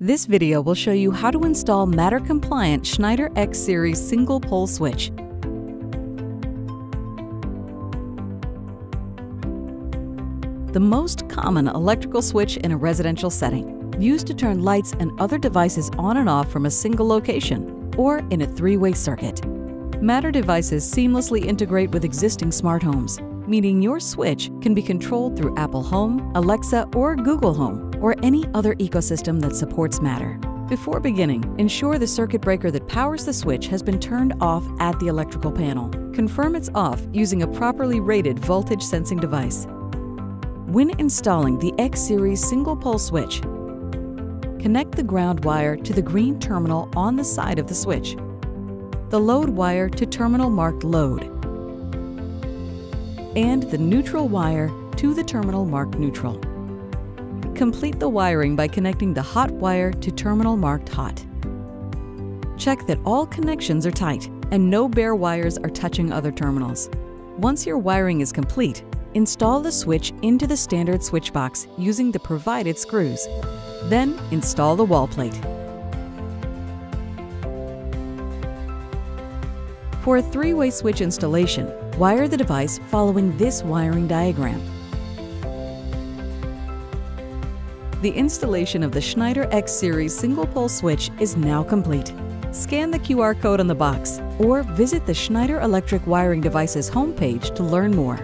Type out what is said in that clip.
This video will show you how to install Matter-compliant Schneider X Series single-pole switch. The most common electrical switch in a residential setting, used to turn lights and other devices on and off from a single location, or in a three-way circuit. Matter devices seamlessly integrate with existing smart homes, meaning your switch can be controlled through Apple Home, Alexa, or Google Home, or any other ecosystem that supports Matter. Before beginning, ensure the circuit breaker that powers the switch has been turned off at the electrical panel. Confirm it's off using a properly rated voltage sensing device. When installing the X Series single pole switch, connect the ground wire to the green terminal on the side of the switch the load wire to terminal marked load, and the neutral wire to the terminal marked neutral. Complete the wiring by connecting the hot wire to terminal marked hot. Check that all connections are tight and no bare wires are touching other terminals. Once your wiring is complete, install the switch into the standard switch box using the provided screws. Then install the wall plate. For a three-way switch installation, wire the device following this wiring diagram. The installation of the Schneider X Series single-pole switch is now complete. Scan the QR code on the box or visit the Schneider Electric Wiring Devices homepage to learn more.